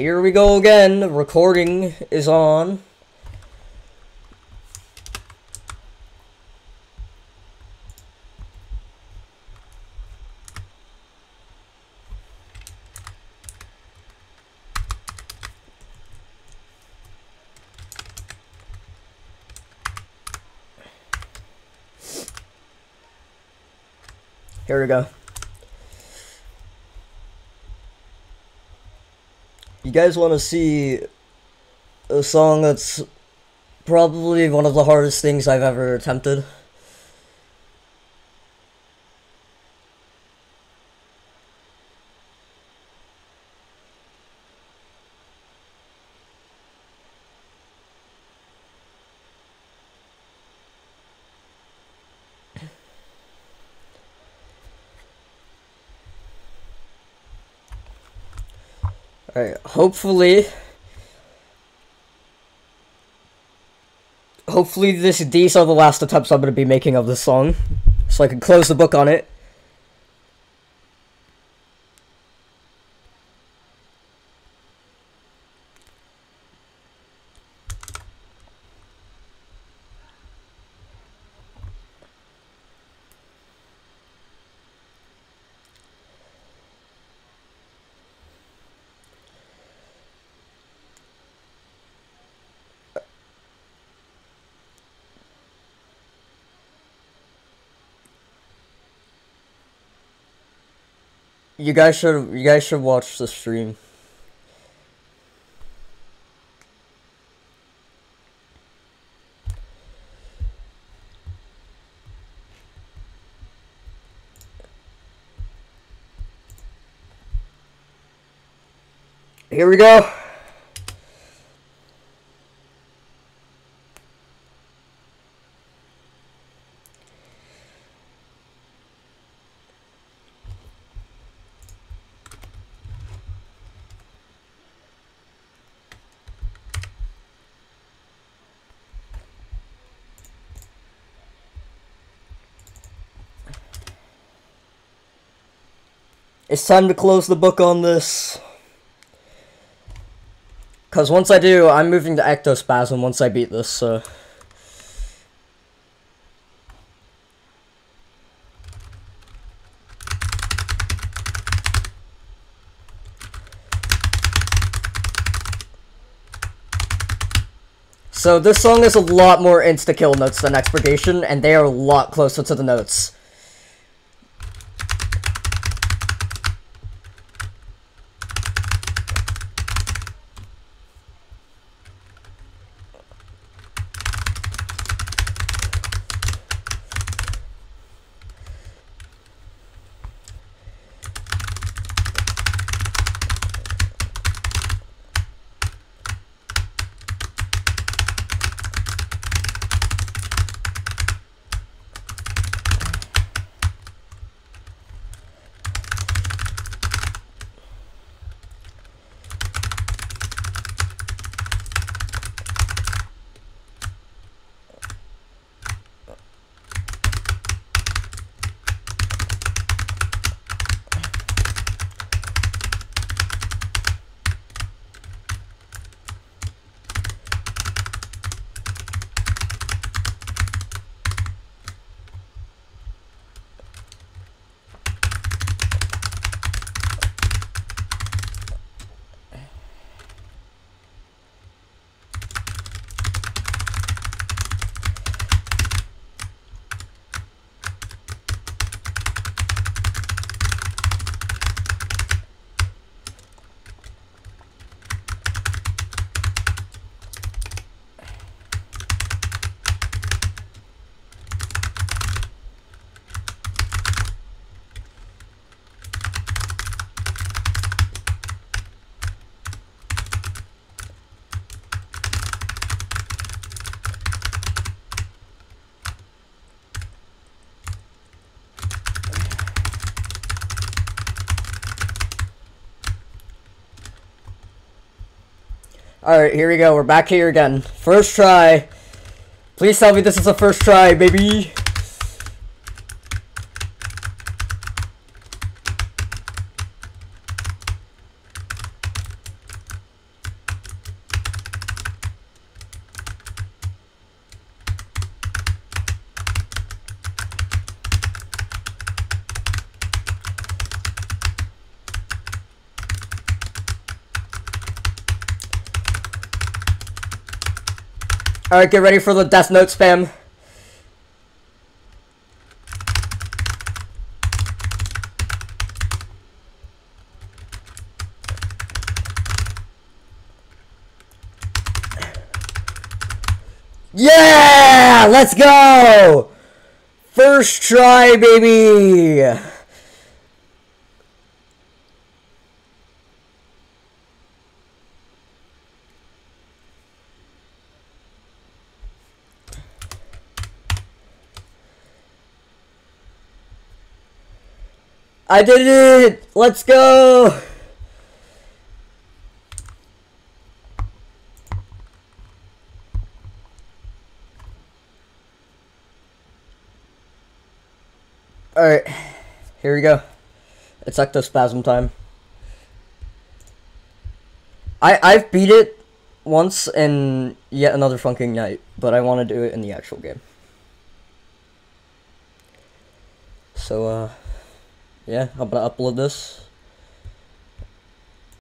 here we go again. Recording is on. Here we go. You guys want to see a song that's probably one of the hardest things I've ever attempted? Alright, hopefully... Hopefully this these are the last attempts I'm going to be making of this song. So I can close the book on it. You guys should you guys should watch the stream. Here we go. It's time to close the book on this. Because once I do, I'm moving to Ectospasm once I beat this, so... So this song is a lot more insta-kill notes than Expurgation, and they are a lot closer to the notes. Alright, here we go. We're back here again. First try. Please tell me this is the first try, baby. Alright, get ready for the Death Note spam. Yeah! Let's go! First try, baby! I did it! Let's go! Alright, here we go. It's ectospasm time. I, I've beat it once in yet another funking night, but I want to do it in the actual game. So, uh, yeah, I'm gonna upload this.